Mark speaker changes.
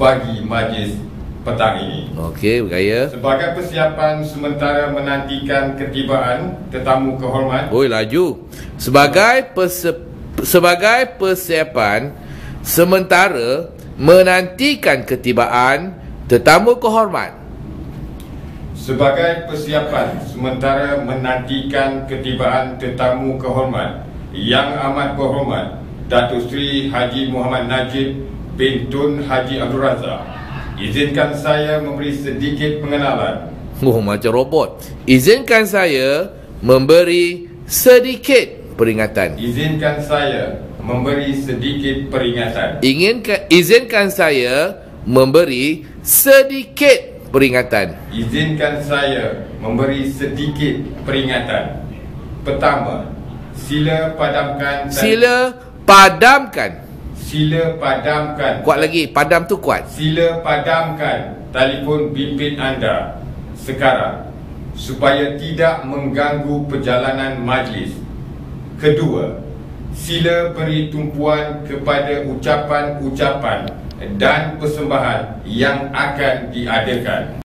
Speaker 1: bagi majlis petang ini.
Speaker 2: Okey, bergaya.
Speaker 1: Sebagai persiapan sementara menantikan ketibaan tetamu kehormat,
Speaker 2: Oi, laju. Sebagai perse- sebagai persiapan sementara menantikan ketibaan tetamu kehormat.
Speaker 1: sebagai persiapan sementara menantikan ketibaan tetamu kehormat yang amat berhormat Datuk Seri Haji Muhammad Najib bin Tun Haji Abdul Razak. Izinkan saya memberi sedikit pengenalan
Speaker 2: Oh, macam robot. Izinkan saya memberi sedikit peringatan.
Speaker 1: Izinkan saya memberi sedikit peringatan.
Speaker 2: Inginkan izinkan saya memberi sedikit peringatan.
Speaker 1: Izinkan saya memberi sedikit peringatan. Pertama, sila padamkan
Speaker 2: Sila padamkan.
Speaker 1: Sila padamkan
Speaker 2: Kuat lagi, padam tu kuat.
Speaker 1: sila padamkan telefon bimbit anda sekarang supaya tidak mengganggu perjalanan majlis. Kedua, sila beri tumpuan kepada ucapan-ucapan dan persembahan yang akan diadakan.